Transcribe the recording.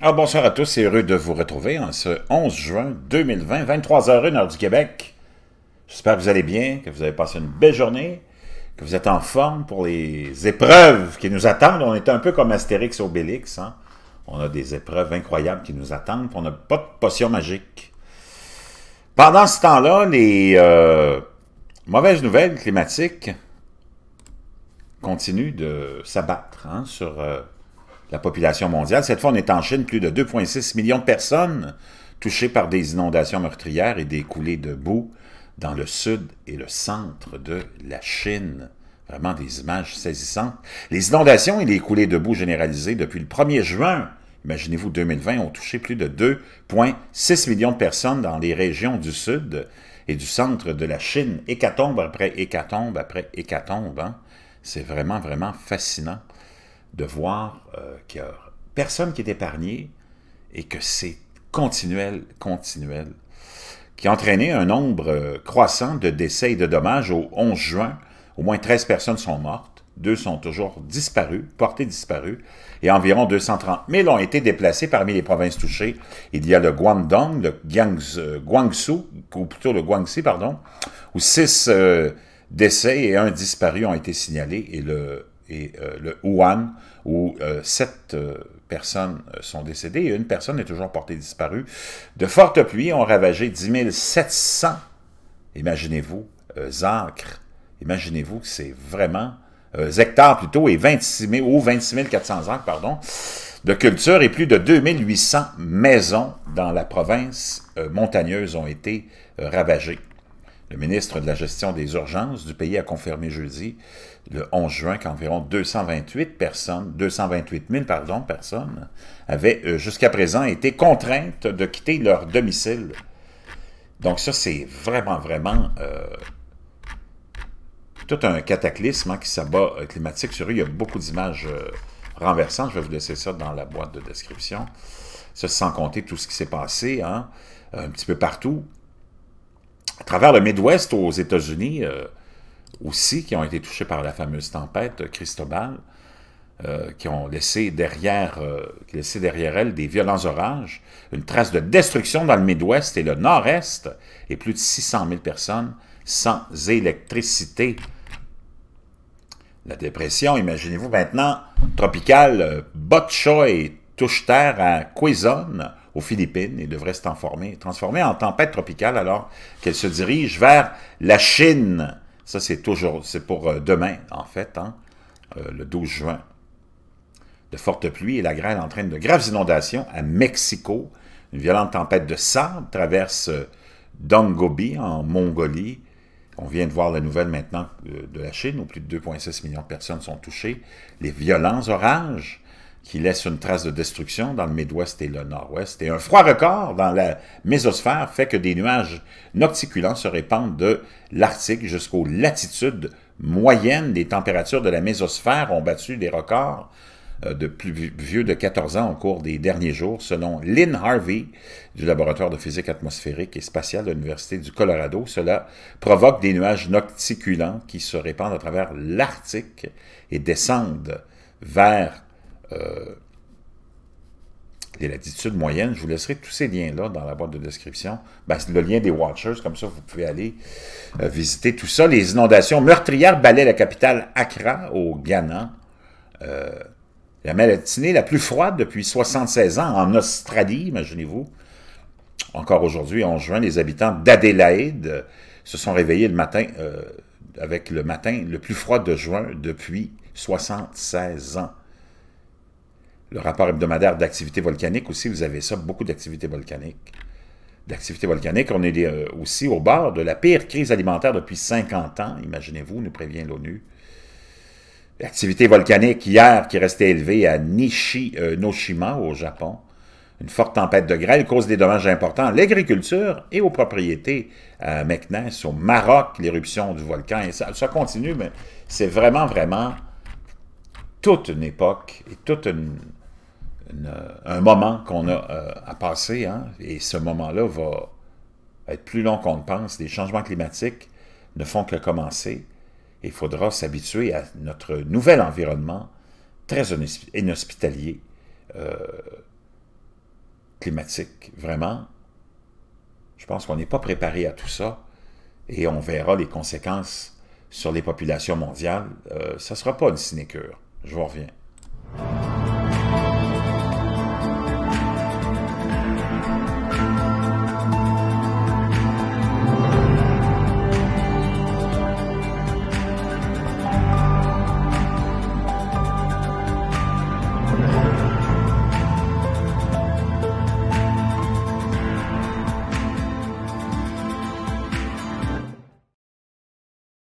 Alors, bonsoir à tous, c'est heureux de vous retrouver en ce 11 juin 2020, 23h01 heure du Québec. J'espère que vous allez bien, que vous avez passé une belle journée, que vous êtes en forme pour les épreuves qui nous attendent. On est un peu comme Astérix et Obélix. Hein? On a des épreuves incroyables qui nous attendent, on n'a pas de potion magique. Pendant ce temps-là, les euh, mauvaises nouvelles climatiques continuent de s'abattre hein, sur... Euh, la population mondiale. Cette fois, on est en Chine, plus de 2,6 millions de personnes touchées par des inondations meurtrières et des coulées de boue dans le sud et le centre de la Chine. Vraiment des images saisissantes. Les inondations et les coulées de boue généralisées depuis le 1er juin, imaginez-vous 2020, ont touché plus de 2,6 millions de personnes dans les régions du sud et du centre de la Chine. Hécatombe après hécatombe après hécatombe. Hein? C'est vraiment, vraiment fascinant de voir euh, qu'il n'y a personne qui est épargné et que c'est continuel, continuel, qui a entraîné un nombre euh, croissant de décès et de dommages au 11 juin. Au moins 13 personnes sont mortes, deux sont toujours disparues, portées disparues, et environ 230 000 ont été déplacés parmi les provinces touchées. Il y a le Guangdong, le euh, Guangzhou, ou plutôt le Guangxi, pardon, où six décès et un disparu ont été signalés, et le et euh, le Wuhan, où euh, sept euh, personnes sont décédées et une personne est toujours portée disparue. De fortes pluies ont ravagé 10 700, imaginez-vous, acres. Imaginez-vous que c'est vraiment hectares plutôt, et 26 000, ou 26 400 acres, pardon, de culture et plus de 2800 maisons dans la province montagneuse ont été ravagées. Le ministre de la Gestion des urgences du pays a confirmé jeudi le 11 juin qu'environ 228 personnes, 228 000 pardon, personnes avaient euh, jusqu'à présent été contraintes de quitter leur domicile. Donc ça, c'est vraiment, vraiment euh, tout un cataclysme hein, qui s'abat euh, climatique sur eux. Il y a beaucoup d'images renversantes. Je vais vous laisser ça dans la boîte de description. Ça, sans compter tout ce qui s'est passé hein, un petit peu partout. À travers le Midwest aux États-Unis, aussi qui ont été touchés par la fameuse tempête Cristobal, euh, qui ont laissé derrière, euh, elles des violents orages, une trace de destruction dans le Midwest et le Nord-Est, et plus de 600 000 personnes sans électricité. La dépression, imaginez-vous maintenant, tropicale, euh, Botcha et touche-terre à Quezon, aux Philippines, et devrait se transformer, en tempête tropicale alors qu'elle se dirige vers la Chine. Ça, c'est toujours, c'est pour euh, demain, en fait, hein, euh, le 12 juin. De fortes pluies et la grêle entraîne de graves inondations à Mexico. Une violente tempête de sable traverse euh, Dongobi, en Mongolie. On vient de voir la nouvelle maintenant de la Chine, où plus de 2,6 millions de personnes sont touchées. Les violents orages qui laisse une trace de destruction dans le Midwest et le Nord-Ouest. Et un froid record dans la mésosphère fait que des nuages nocticulants se répandent de l'Arctique jusqu'aux latitudes moyennes. Les températures de la mésosphère ont battu des records euh, de plus vieux de 14 ans au cours des derniers jours, selon Lynn Harvey du laboratoire de physique atmosphérique et spatiale de l'Université du Colorado. Cela provoque des nuages nocticulants qui se répandent à travers l'Arctique et descendent vers euh, les latitudes moyennes. Je vous laisserai tous ces liens-là dans la boîte de description. Ben, le lien des Watchers, comme ça vous pouvez aller euh, visiter tout ça. Les inondations meurtrières balaient la capitale Accra, au Ghana. Euh, la matinée la plus froide depuis 76 ans en Australie, imaginez-vous. Encore aujourd'hui, en juin, les habitants d'Adélaïde se sont réveillés le matin avec le matin le plus froid de juin depuis 76 ans le rapport hebdomadaire d'activité volcanique aussi, vous avez ça, beaucoup d'activités volcaniques. D'activités volcaniques, on est euh, aussi au bord de la pire crise alimentaire depuis 50 ans, imaginez-vous, nous prévient l'ONU. L'activité volcanique hier qui restait élevée à Nishi-Noshima au Japon. Une forte tempête de grêle cause des dommages importants à l'agriculture et aux propriétés à Meknes, au Maroc, l'éruption du volcan. Et ça, ça continue, mais c'est vraiment, vraiment toute une époque et toute une, un moment qu'on a euh, à passer, hein, et ce moment-là va être plus long qu'on ne pense. Les changements climatiques ne font que commencer. Il faudra s'habituer à notre nouvel environnement très inhospitalier. Euh, climatique. Vraiment, je pense qu'on n'est pas préparé à tout ça et on verra les conséquences sur les populations mondiales. Euh, ça ne sera pas une sinécure. Je vous reviens.